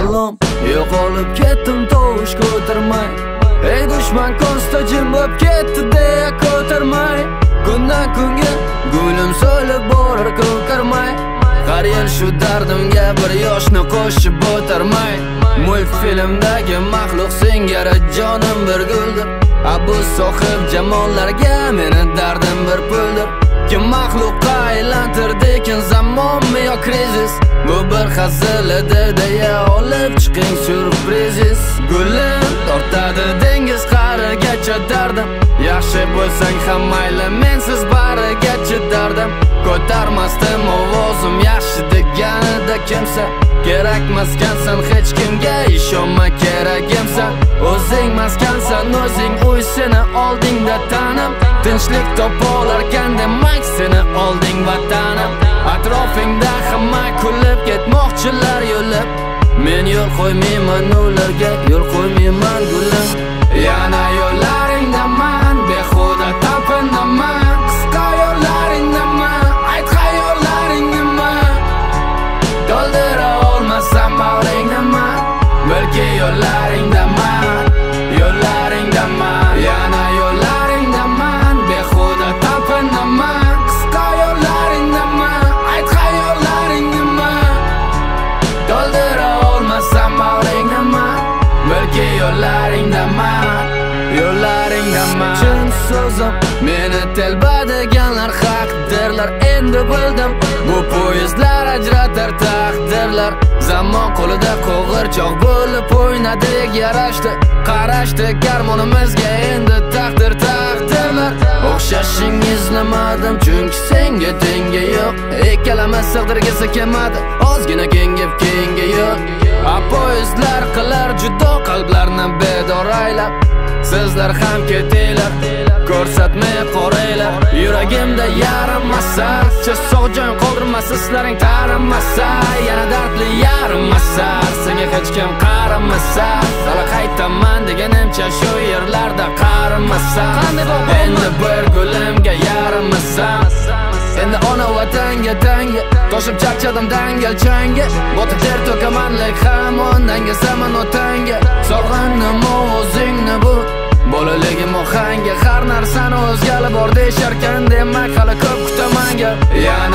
salom yo'qolib ketdim tovush ko'tarmay. Ey dushman ko'zda jim bo'lib ketdi deya ko'tarmay. Kundan kunga gulim so'lib borar ko'karmay. Har yil shu dardimga bir yoshni qo'shib o'tarmay. Multfilmdagi maxluq singari jonim bir guldir. Abu sohib jamollarga meni dardim bir puldir. Ikki maxluqqa aylantirdi er zamonmi yo krizis bu bir hazil edi deya olib chiqing surprizis gulim tortadi dengiz qa'rigacha dardim yaxshi bo'lsang ham mayli mensiz bariga chidardim ko'tarmasdim ovozim yaxshi deganida kimsa kerakmaskansan hech kimga ishonma keragimsan o'zing maskansan o'zing uy seni oldingda tanim tinchlik topolarkan demak seni olding vatanim. Atrofingda hamma kulib ketmoqchilar yo'lib men yo'l qo'ymayman ularga yo'l qo'ymayman gulim yo'llaringdaman chin so'zim meni telba deganlar haqdirlar. Endi bildim bu poyezdlar ajratar taqdirlar. Zamon qo'lida qo'g'irchoq bo'lib o'ynadik yarashdi. Qarashdi garmonimizga endi taqdir taqdirlar. O'xshashing izlamadim chunki senga tengi yo'q. Ikkalamiz sig'dirgisi kelmadi ozgina kengib kengi yo'q. A poyezdlar qilar judo qalblarni bedor aylab. Sizlar ham ketinglar ko'rsatmay qoraylar. Yuragimda yarim asar sog'jon qoldirmasa sizlaring tarimasa yana dardli yarim asar senga hech kim qaramasa. Hali qaytaman deganimcha shu yerlarda qarimasa endi bir gulimga yarimasam endi ona vatanga tanga toshib charchadim dangal changa. Botib ter to'kamanlik ham ondanga saman otanga. Sog'indim bor deyisharkan demak hali ko'p kutaman gap. Ya'ni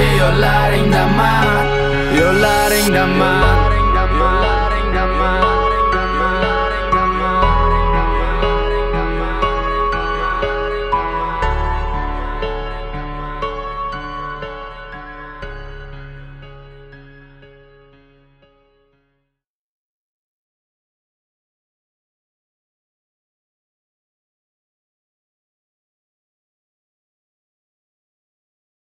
che io la rinda ma,